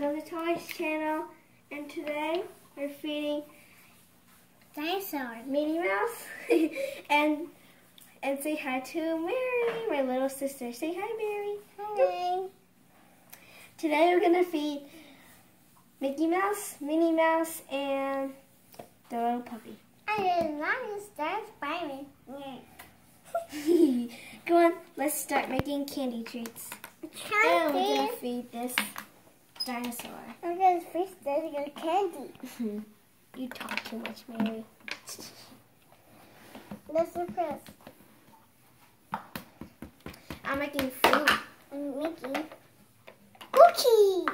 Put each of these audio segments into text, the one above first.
welcome to Toys channel. And today we're feeding Dinosaur. Minnie Mouse and and say hi to Mary, my little sister. Say hi, Mary. Hi. Today we're gonna feed Mickey Mouse, Minnie Mouse, and the little puppy. I did not start Spider-Man. Go on, let's start making candy treats. Candy. And we're gonna feed this dinosaur. I'm gonna fish this good candy. you talk too much, Mary. Let's first. I'm making food. I'm making cookie.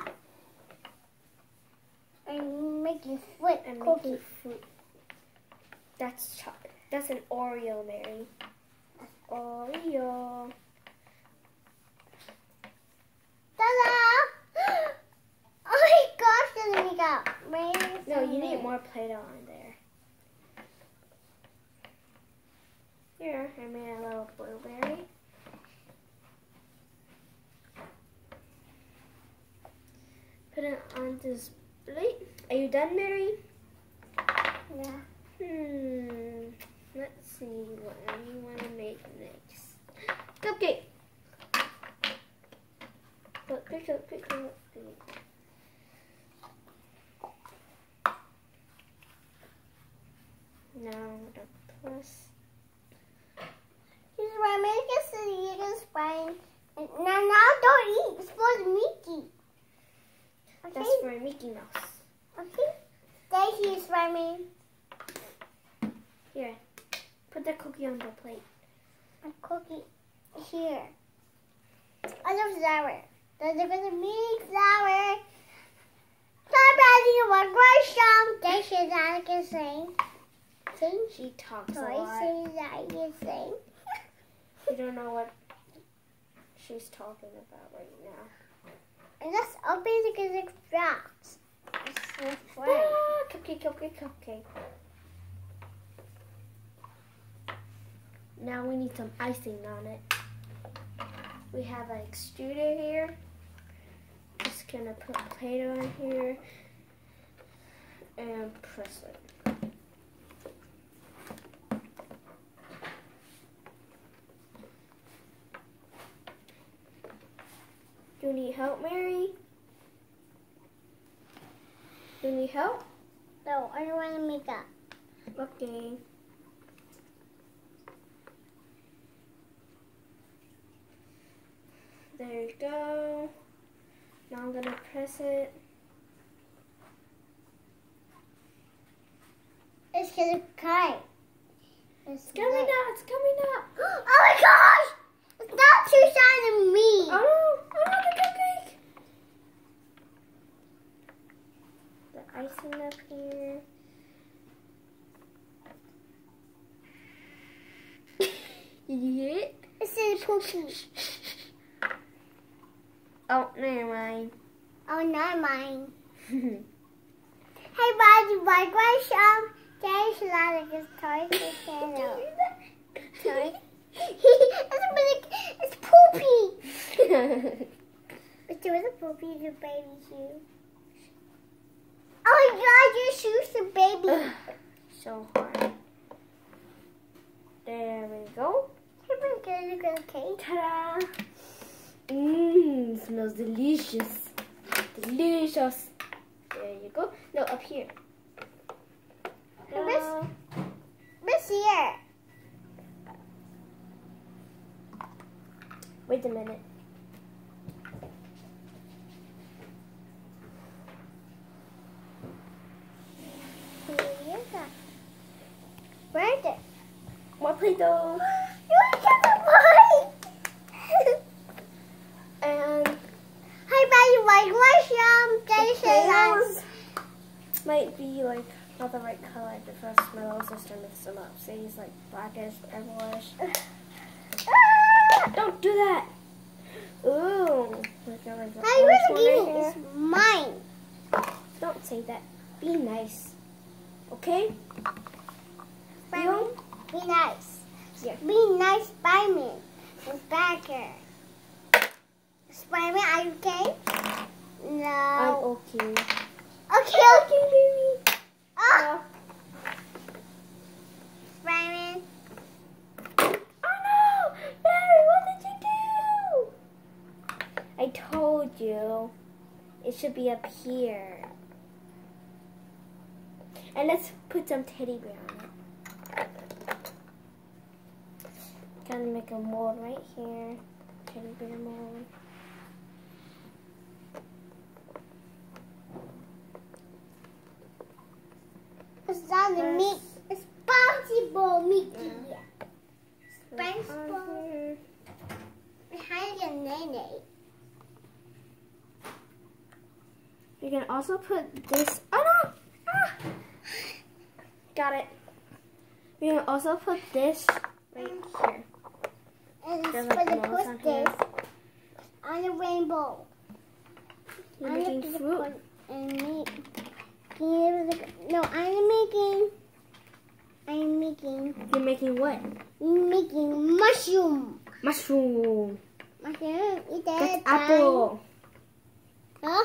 I'm making foot I'm cookie. making food. That's chocolate. That's an Oreo, Mary. Oreo. Ta-da! My gosh, doesn't make up. Maybe No, you need more Play-Doh on there. Here, I made a little blueberry. Put it on this plate. Are you done, Mary? Yeah. Hmm. Let's see what you want to make next. Cupcake. Look, quick, quick, the plus. Here's why I make it so you can spine. Now, now don't eat. It's for the Mickey. Okay? That's for Mickey Mouse. okay. Thank you, Spider-Man. Here, put the cookie on the plate. A cookie here. I love flower. There's a big flower. Somebody want some. They should I can She talks a lot. that I can. You don't know what she's talking about right now. And let's open the good box. It's so fun. Ah, cupcake, cupcake, cupcake. Now we need some icing on it. We have an extruder here. Just gonna put Play-Doh in here and press it. You need help, Mary? You need help? No, I don't want to make up. Okay. There you go. Now I'm gonna press it. It's gonna cut. It's coming out. It's coming out. Oh my gosh! It's not too shiny to me. Oh no! Oh no! The cupcake. The icing up here. Did you hear it? It's a poopy. Oh, never mind. Not mine. Hey, buddy, my question. There's a lot of good toys to channel. Toy. it's a big, it's poopy. There was a poopy in the baby shoe. Oh my god, your shoe's a baby. so hard. There we go. Hey, my good, good cake. Ta-da! Mmm, smells delicious. Delicious. There you go. No, up here. Miss- Ta-da. Miss here. Wait a minute. Where is it? More Play-Doh. You like the first my little sister mixed them up. See, he's like blackish, purplish. Ah! Don't do that! Ooh. I was getting mine. Don't say that. Be nice. Okay? By you? Me. Be nice. Yeah. Be nice by me. It's better. Spider-Man, are you okay? No. I'm okay. Okay, okay, baby. Ah. No. Oh no! Barry, what did you do? I told you. It should be up here. And let's put some teddy bear on it. Kind of make a mold right here. Teddy bear mold. It's not the meat ball. here. Behind your nene. You can also put this. Oh no! Ah! Got it. You can also put this right here. And it's There's for like the moss on here. posters on the rainbow. You're making fruit. And me. Can you? No, I'm making. I'm making. You're making what? Making mushroom. Mushroom. Mushroom. Eat that. That's apple. Huh?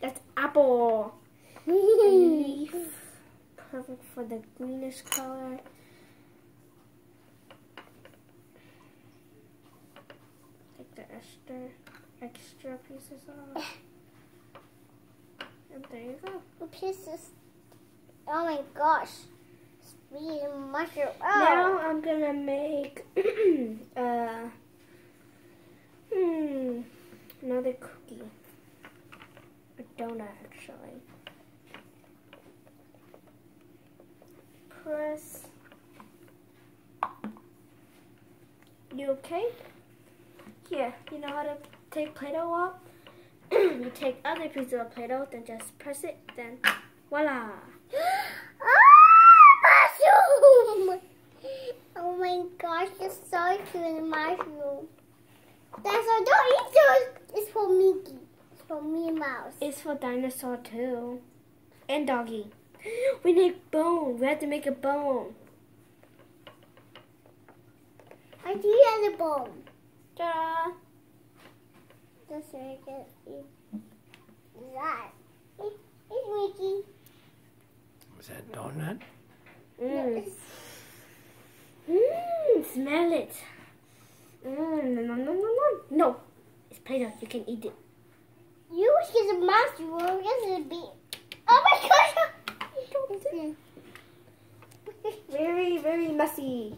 That's apple. Leaf. Perfect for the greenish color. Take the extra, extra pieces off. And there you go. The pieces. Oh my gosh. Sweet mushroom. Now Oh. I'm gonna make uh hmm another cookie. A donut actually. Press. You okay? Here, you know how to take Play-Doh off? you take other pieces of Play-Doh, then just press it, then voila! mushroom! Oh my gosh, it's so cute, mushroom. That's all. Don't eat those. It's for Mickey. It's for Minnie Mouse. It's for dinosaur too. And doggy. We need bone. We have to make a bone. I do have a bone. Ta-da! Just so I can eat that. It's Mickey. Was that donut? Mmm. Mmm. Smell it. Mmm. No, no, no, no, no. No. It's Play-Doh. You can eat it. You wish it's a mushroom. This is a bee. Oh my gosh! Very, very messy.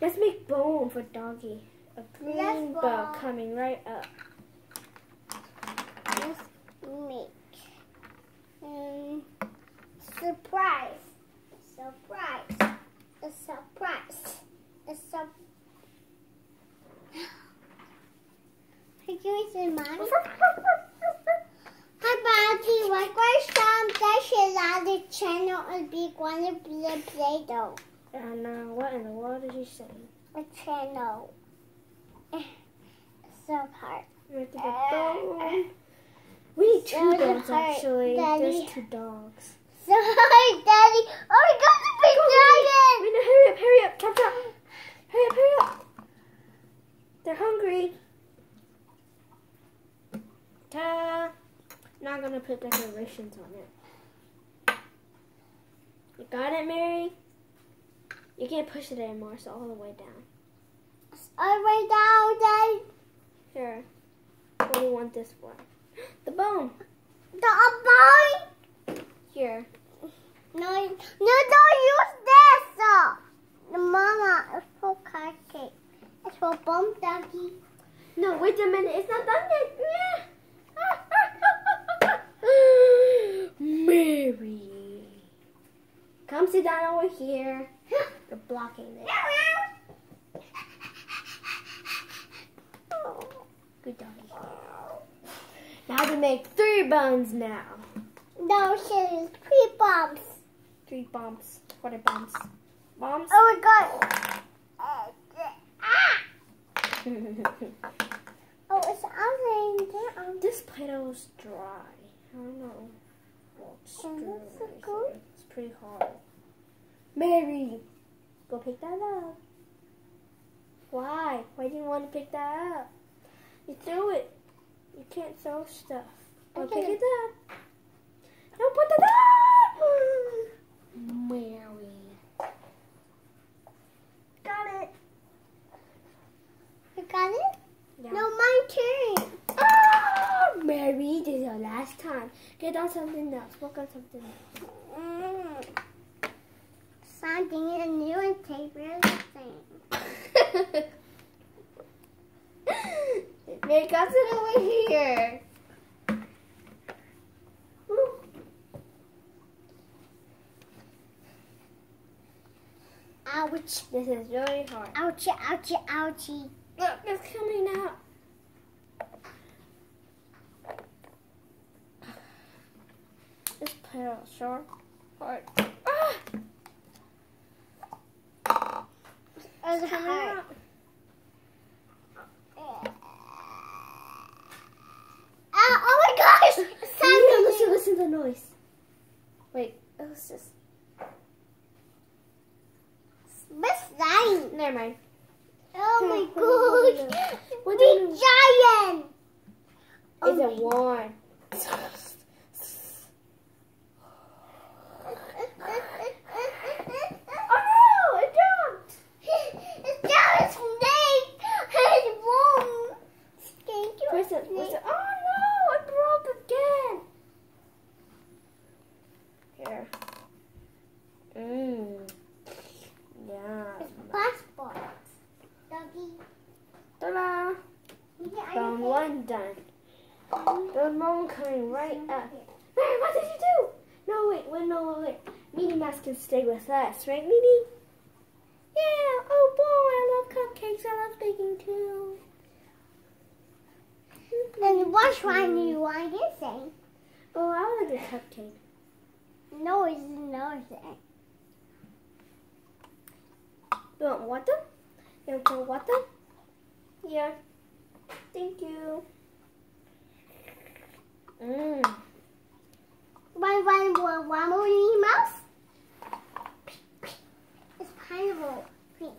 Let's make bone for doggy. A green bug coming right up. Let's make um, surprise. Surprise. A surprise. A sur. Hey, can we say mine? Hi, Bounty. Was some dash on the channel and be going to be a Play-Doh? And uh, what in the world did you say? A channel. So hard. We have to get bone. We need two was actually. Daddy. There's two dogs. So hard, Daddy. Oh my God, the big dragon! Wait, no, hurry up, hurry up, chop chop. Hurry up, hurry up. They're hungry. Ta. I'm gonna put decorations on it. You got it, Mary? You can't push it anymore, so all the way down. All the way down, Daddy. Here. What do you want this for? The bone. The boy. Here. No, no, don't use this. Uh, the mama, it's for cupcake. It's for bum ducky. No, wait a minute. It's not done yet. Mary. Come sit down over here. You're blocking it. Good doggy. Now to make three buns now. No, she's three bumps. Three bumps. What are bumps? Bumps? Oh my god. Ah! Oh, it's upside down. this Play-Doh is dry. I don't know. It's, Oh, dry. that's so good. it's pretty hard. Mary, go pick that up. Why? Why do you want to pick that up? You threw it. You can't throw stuff. Go Okay. pick it up. No, put pode dar! Mary. Got it. You got it? Yeah. No, my turn. Ah! Mary, this is your last time. Get on something else. Work on something else. Mm. Something new and take everything. Make us it over here. Ouch. This is really hard. Ouchie, ouchie, ouchie. Look, it's coming out. This petal sharp. Hard. Ah! It's It's coming hard. out. Ah, oh my gosh! Listen, listen, listen to the noise. Wait, let's just. What's that? Never mind. Oh my gosh. What Big you... giant. Is oh it warm? Where's it? Where's it? Oh! With us, right, Minnie? Yeah. Oh boy, I love cupcakes. I love baking too. And which one do you want to say? Oh, I like a cupcake. No, it's another thing. You want water? You want some water? Yeah. Thank you. Mmm. One, one, one, one more Minnie Mouse? It's pineapple cream.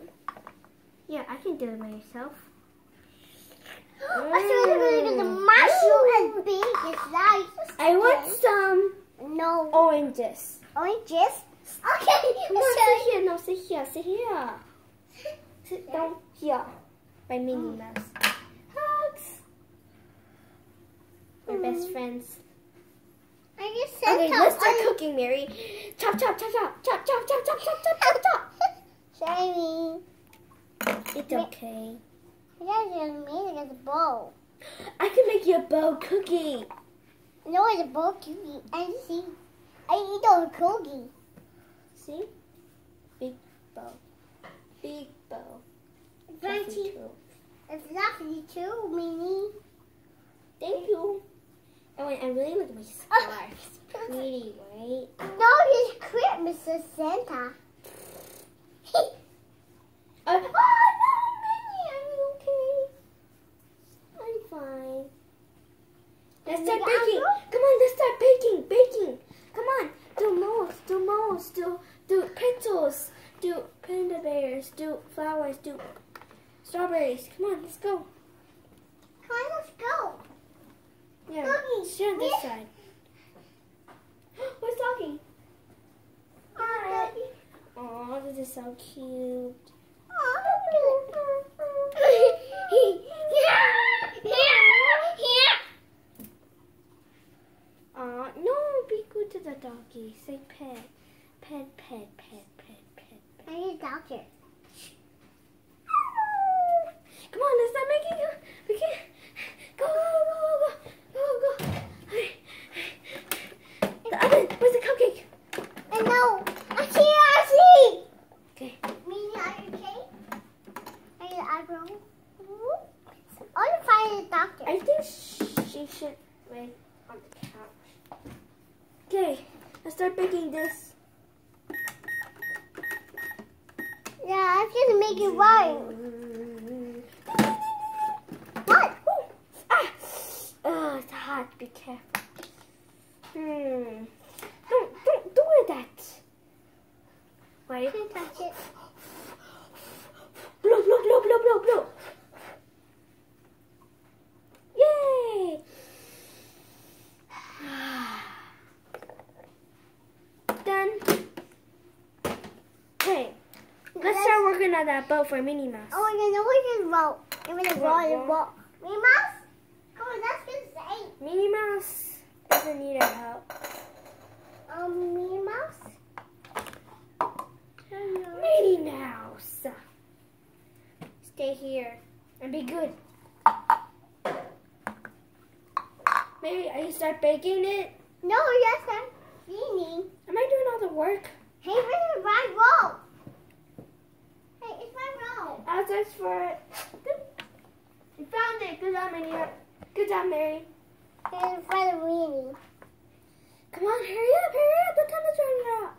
Yeah, I can do it myself. I see what it is. The mushroom is big. It's nice. I want some No oranges. oranges. Okay. Come on, sit here. No, sit here. Sit here. Sit down here by Minnie mm. Mouse. Hugs. We're best mm. friends. I just said Okay, let's start cooking, Mary. Chop, chop, chop, chop, chop, chop, chop, chop, chop, chop, chop, chop. Sorry. It's okay. That's just me. It's a bowl. I can make you a bow cookie. No, it's a bowl cookie. I see. I eat a cookie. See? Big bow. Big bow. Fancy. Fluffy too. It's lovely too, Minnie. Thank you. Oh, wait, I really like my scarf. Pretty, right? No, it's Christmas. Santa. Uh, oh, no, Minnie, are you okay? I'm fine. Let's start baking. Come on, let's start baking. Baking. Come on. Do molds. Do molds. Do do pencils. Do panda bears. Do flowers. Do strawberries. Come on, let's go. Come on, let's go. Yeah. Mommy, on this side. Who's talking? Hi. Oh, this is so cute. Aw, no, be good to the doggy. Say pet. Pet, pet, pet, pet, pet. I need a doctor. Come on, let's not make it. We can go, go, go, go, go, go. The oven. Where's the cupcake? I know. I see, I see. Okay. Minnie, are you okay? Are you eyebrow? I want to find a doctor. I think she should lay on the couch. Okay, let's start baking this. Yeah, I'm gonna make it right. What? Ah! Oh, it's hot. Be careful. Hmm. Don't, don't do that. Wait. Can't touch it. Blow, blow, blow, blow, blow, blow. that boat for Minnie Mouse. Oh, and know we can roll. We're roll. Minnie Mouse? Come on, let's get. Minnie Mouse doesn't need our help. Um, Minnie Mouse? Minnie Mouse! Stay here and be good. Maybe I can start baking it? No, yes, I'm cleaning. Am I doing all the work? Hey, we're gonna ride. I'll search for it. You found it. Good job, Minnie. Good job, Mary. In front of Weenie. Come on, hurry up, hurry up. The time is running out.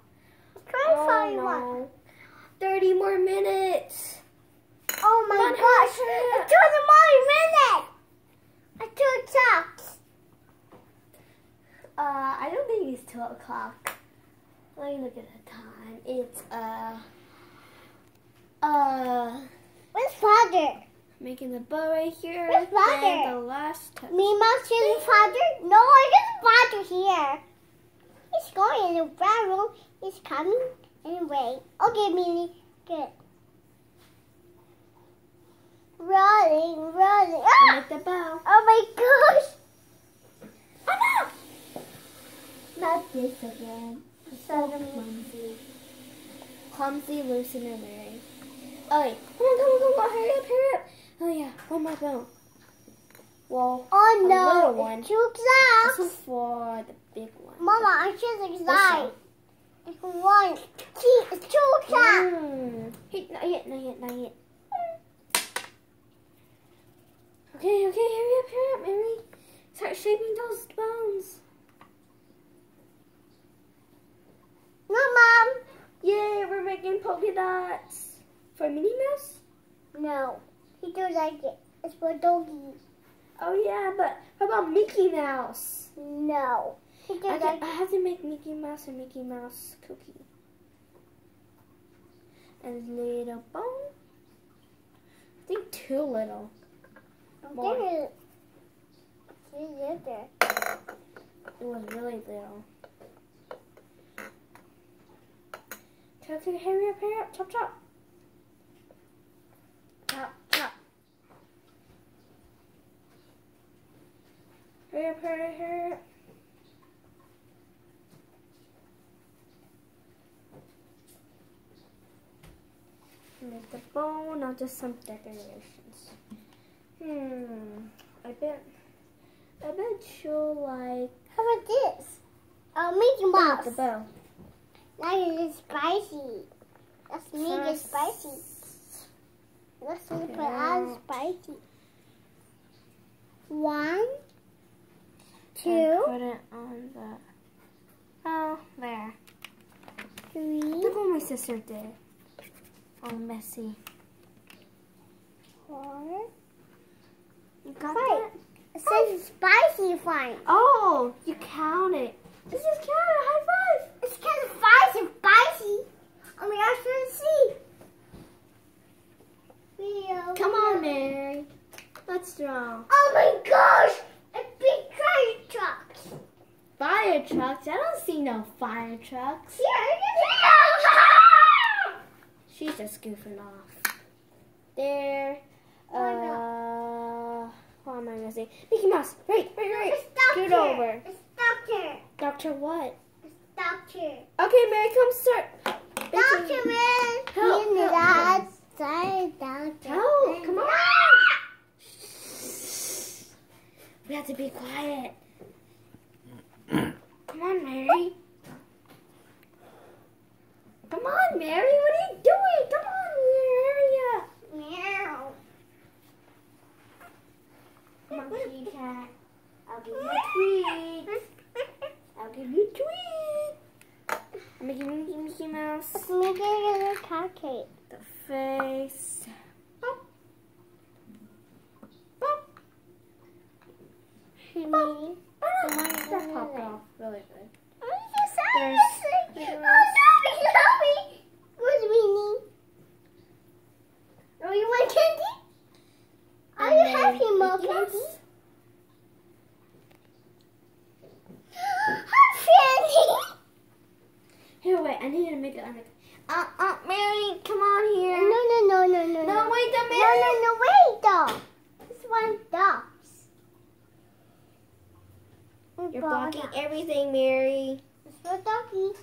Try to find one. 30 more minutes. Oh my Come gosh. It's two more minutes. I took socks. Uh, I don't think it's 2 o'clock. Let me look at the time. It's, uh, uh, Where's father? making the bow right here. Where's Father? Then the last touch. Me must see father? No, I got father here. He's going in the brown room. He's coming anyway. Okay, Minnie. Good. Rolling, rolling. And Ah! make the bow. Oh my gosh! Oh no! Not this again. So clumsy. Clumsy, loose, and Mary. Oh come on, come on, come on, hurry up, hurry up. Oh yeah, one more bone. Well, Oh A little one. too this is for the big one. Mama, I This excited. It's one. Two, it's two o'clock. Mm. Hey, not yet, not yet, not yet. Okay, okay, hurry up, hurry up, Mary. Start shaping those bones. No, Mom. Yay, we're making polka dots. For Minnie Mouse? No. He does like it. It's for doggies. Oh yeah, but how about Mickey Mouse? No. He Okay, like I have to make Mickey Mouse and Mickey Mouse cookie. A little bone. I think too little. more. It was really little. Okay, hurry up, hurry up, chop. Chop, chop. Hurry up, hurry up, hurry up. Make the bow, not just some decorations. Hmm, I bet, I bet she'll like How about this? Uh, Mickey Look at the Mouse. bow. That is spicy. Let's make it spicy. Let's make it Yeah. spicy. One, And two, put it on the. Oh, there. three, Look what my sister did. All messy. Four. You got Five. It says oh. spicy fine. Oh, you count it. This is count. High five. It's kind of spicy, spicy. Oh my gosh, let's see. Come on, Mary. Let's draw. Oh my gosh, a big train truck. Fire trucks. I don't see no fire trucks. Here, She's just goofing off. There. Oh, Uh, what am I missing? Mickey Mouse. Right, right, right. It's doctor. Scoot over. It's doctor. Doctor what? It's doctor. Okay, Mary, come start. Doctor man. Help, In the help, help. outside, doctor. Help, come on. We have to be quiet. Come on, Mary. Come on, Mary. What are you doing? Come on, hurry up. Meow. Cat. I'll give you a treat. I'll give you a treat. I'm making Mickey, Mickey Mouse. Let's make it a little cupcake. The face. Pop. Pop. Me. Oh, no. That popped off really good. There's, There's- oh, sorry, sorry. Where's Weenie? Oh, you want candy? Are And you then happy, more Mickey candy? Mouse. Candy. Here, wait. I need to make it. I'm like, uh, uh, Mary, come on here. No, no, no, no, no. No, wait a No, minute. no, no, wait, though. This one stops. You're blocking everything, Mary. It's for doggy.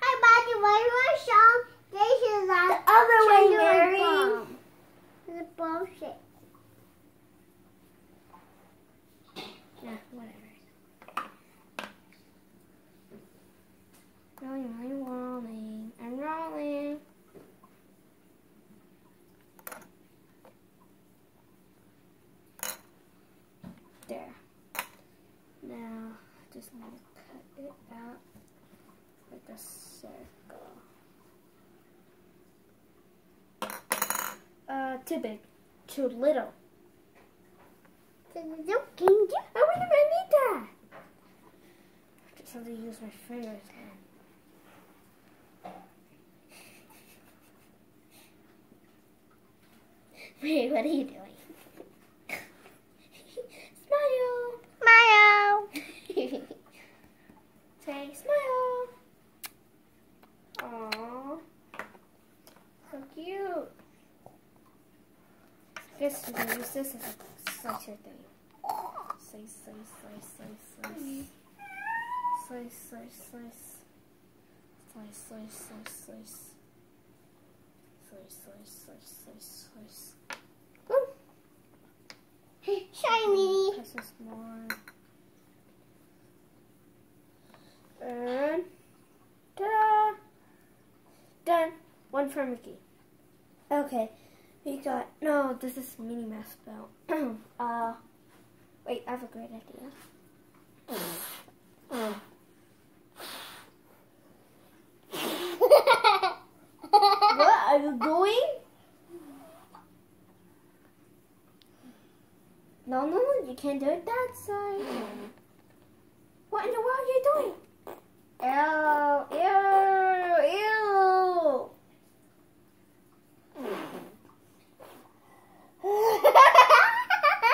Hi, buddy. Where you want some? This is The a other way, Chandler Mary. bomb. It's bullshit. Yeah, whatever. Rolling, rolling, rolling. I'm rolling. There. Now, just want to cut it out with a circle. Uh, too big. Too little. Little king. I would never need that. Just have to use my fingers then. Wait, what are you doing? smile. Mayo. Say smile. Aww. So cute. Guess you can use this as a slicer thing. Slice, slice, slice, slice, slice. Slice, slice, slice. Slice, slice, slice, slice. Slice, slice, slice, slice, slice. Shiny. This is more. And ta-da! Done. One for Mickey. Okay, we got no. This is Minnie Mouse belt. uh, wait, I have a great idea. What are you doing? No, no, no, you can't do it that side. What in the world are you doing? Ew, ew, ew.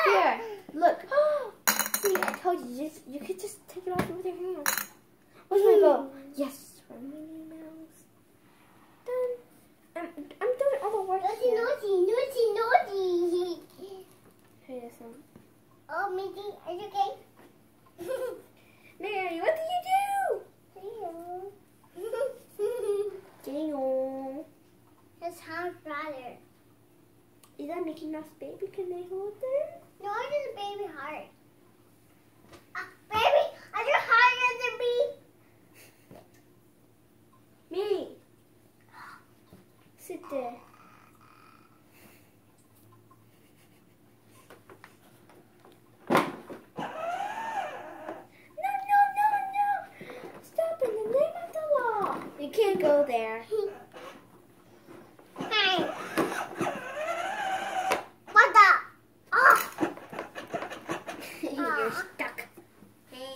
Here, look. See, I told you, just, you could just take it off with your hand. Where's my bow? Hmm. Yes, Minnie Mouse. Done. I'm, I'm doing all the work Naughty, here. naughty, naughty, naughty. Here's some. Oh, Mickey, are you okay? Mary, what did you do? Jingle. His hand brother. Is that Mickey Mouse baby? Can they hold them? No, it is a baby heart. Uh, baby, are you higher than me? Mary. Sit there. No, no, no, no. Stop in the name of the law. You can't go there. Hey. What the? Oh. You're stuck. Hey.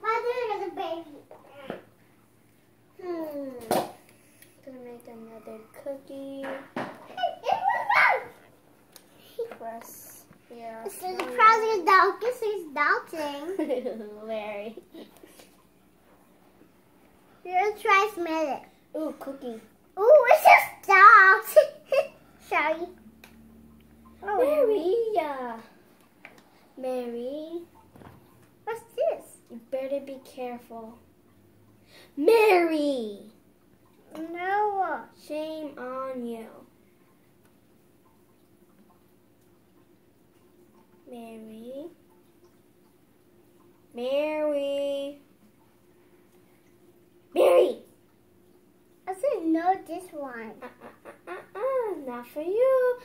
Why do you a baby? Hmm. Gonna make another cookie. Yeah. This is probably dog. This is doubting. Larry. You're gonna try smell it. Ooh, cookie. Ooh, it's just doubt. Sorry. Oh, Mary. Yeah. Mary. What's this? You better be careful. Mary! No. Shame on you. Mary. Mary. Mary! I said no this one. Uh, uh, uh, uh, uh, not for you.